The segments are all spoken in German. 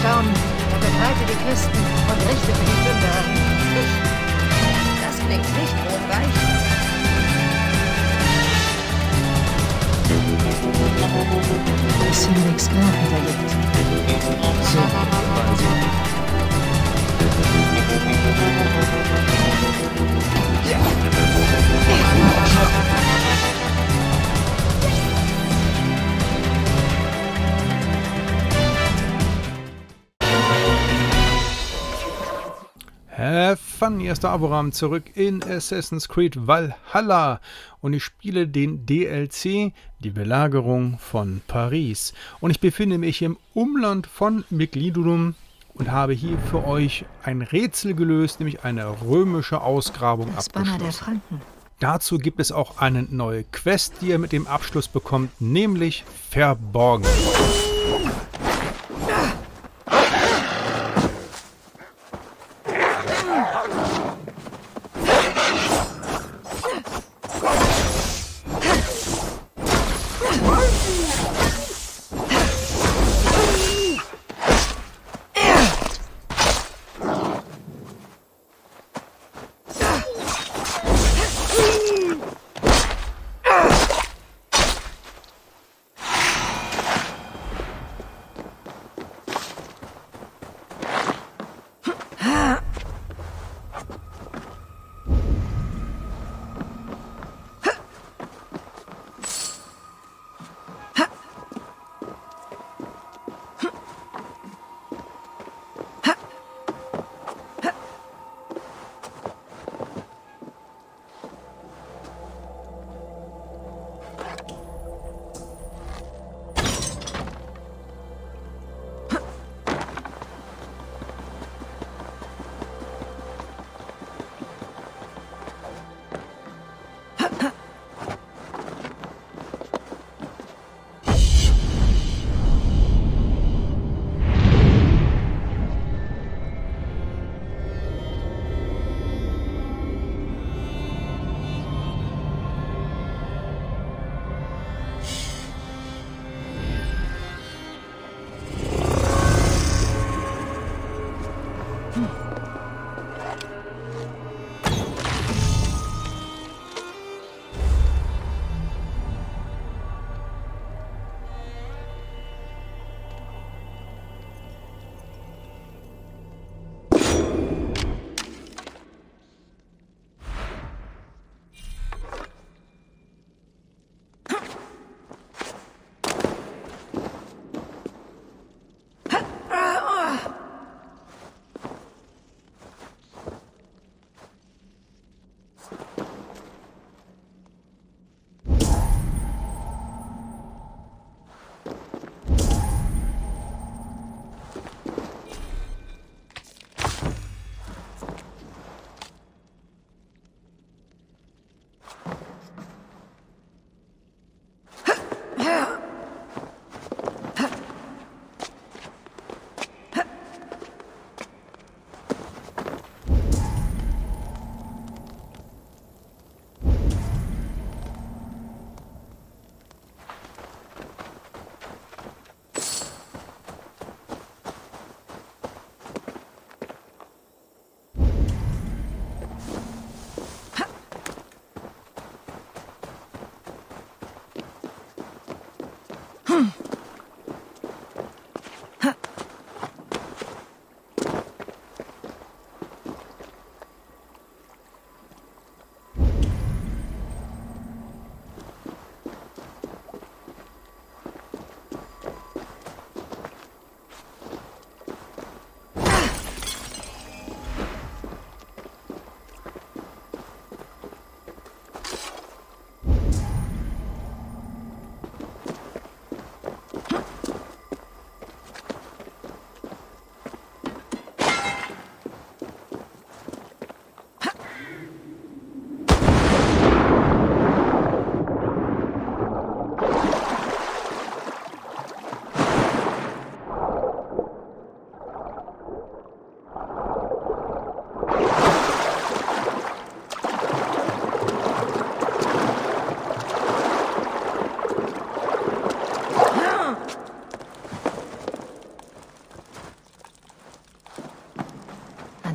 touchdown Ist der Aboram zurück in Assassin's Creed Valhalla und ich spiele den DLC, die Belagerung von Paris. Und ich befinde mich im Umland von Miklidulum und habe hier für euch ein Rätsel gelöst, nämlich eine römische Ausgrabung Das Banner der abgeschlossen. Franken. Dazu gibt es auch eine neue Quest, die ihr mit dem Abschluss bekommt, nämlich Verborgen.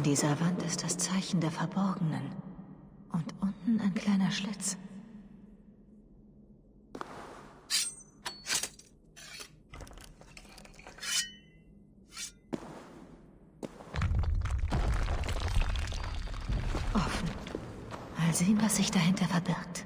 Dieser Wand ist das Zeichen der Verborgenen. Und unten ein kleiner Schlitz. Offen. Mal sehen, was sich dahinter verbirgt.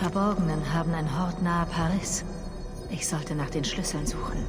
Verborgenen haben ein Hort nahe Paris. Ich sollte nach den Schlüsseln suchen.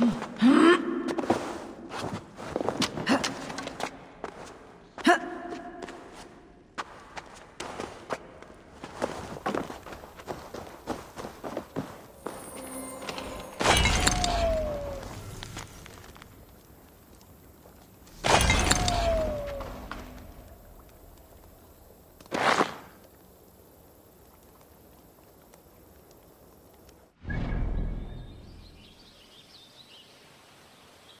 嗯